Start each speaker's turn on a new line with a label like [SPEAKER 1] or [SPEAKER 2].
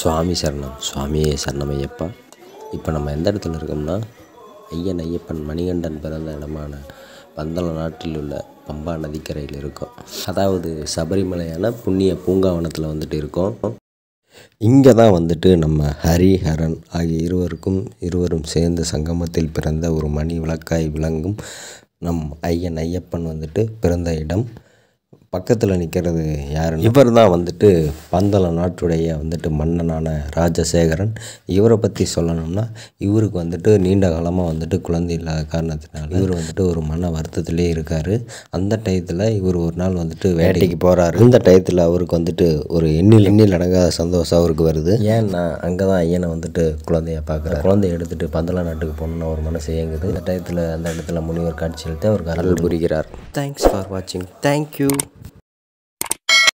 [SPEAKER 1] சுவாமி சரணம். சுவாமியே சரணம் ஐயப்பா இப்போ நம்ம எந்த இடத்துல இருக்கோம்னா ஐயன் ஐயப்பன் மணிகண்டன் பிறந்த இடமான பந்தள நாட்டில் உள்ள பம்பா நதிக்கரையில் இருக்கோம். அதாவது சபரிமலையான புண்ணிய பூங்காவனத்தில் வந்துட்டு இருக்கோம். இங்கே தான் வந்துட்டு நம்ம ஹரி ஹரன் ஆகிய இருவருக்கும் இருவரும் சேர்ந்த சங்கமத்தில் பிறந்த ஒரு மணி விளக்காய் விளங்கும் நம் ஐயன் ஐயப்பன் வந்துட்டு பிறந்த இடம். பக்கத்தில் நிற்கிறது யார் இவர் தான் வந்துட்டு பந்தள நாட்டுடைய வந்துட்டு மன்னனான ராஜசேகரன். இவரை பற்றி சொல்லணும்னா இவருக்கு வந்துட்டு நீண்ட காலமாக வந்துட்டு குழந்தை இல்லாத காரணத்தினால இவர் வந்துட்டு ஒரு மன வருத்தத்திலே இருக்கார். அந்த டயத்தில் இவர் ஒரு நாள் வந்துட்டு வேட்டைக்கு போகிறாரு அந்த டயத்தில் அவருக்கு வந்துட்டு ஒரு எண்ணில் எண்ணில் அடங்காத சந்தோஷம் அவருக்கு வருது. ஏன்னா அங்கே தான் ஐயனை வந்துட்டு குழந்தைய பார்க்குறாரு. குழந்தைய எடுத்துகிட்டு பந்தள நாட்டுக்கு போகணுன்னு ஒரு மனசு இயங்குது அந்த டயத்தில் அந்த இடத்துல முனிவர் காட்சியளித்து அவருக்கு அருள் புரிகிறார். தேங்க்ஸ் ஃபார் வாட்சிங் தேங்க்யூ